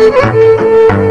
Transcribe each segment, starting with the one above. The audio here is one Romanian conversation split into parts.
Thank you.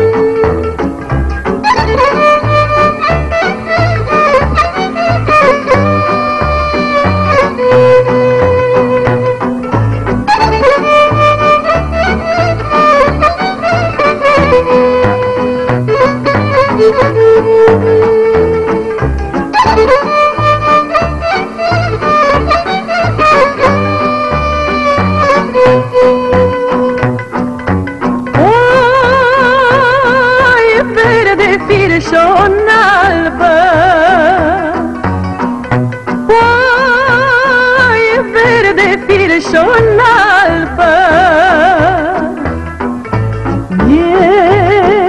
Firșon albă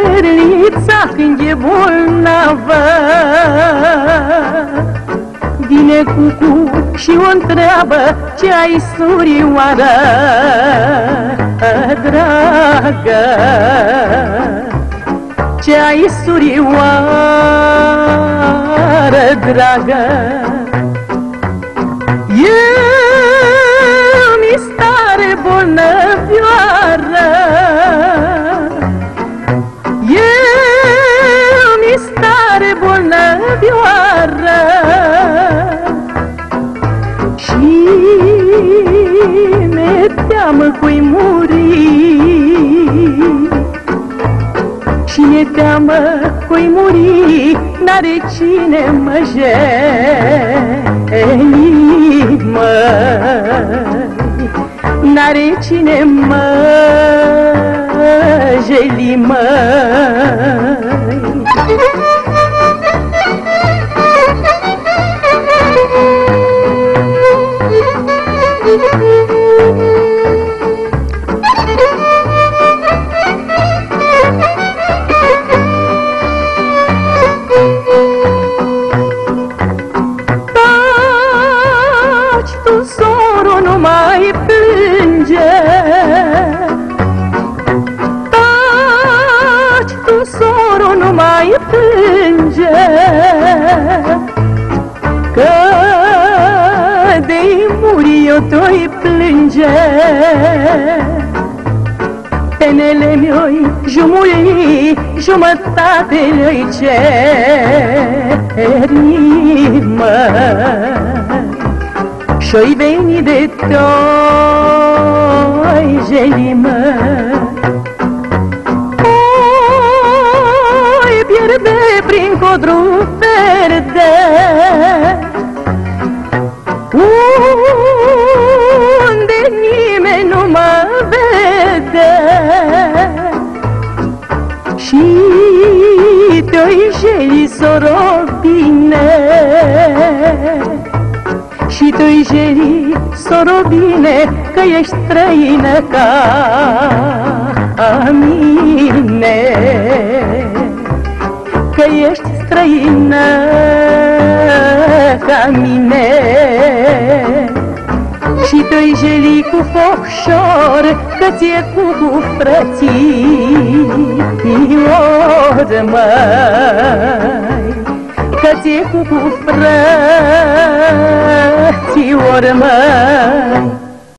Mierlița când e bolnavă Vine cucu și o întreabă Ce ai surioară dragă? Ce ai surioară dragă teamă cu-i muri. Și mi-e teamă cu-i muri N-are cine mă jeli, măi. N-are cine mă jeli, măi mai plânge Că de-i muri eu toi plânge Penele mi-oi jumuli, jumătate le-i ceri, măi și-oi veni de toi gelimă prin codru verde. Unde nimeni nu mă vede. Și te-oi jeli sorobine și tu-i jeli, sorobine, că ești străină ca mine. Că ești străină ca mine. Și tu-i jeli cu focșor, că ți-e cu frății măi. Că ți-e cu frății ori măi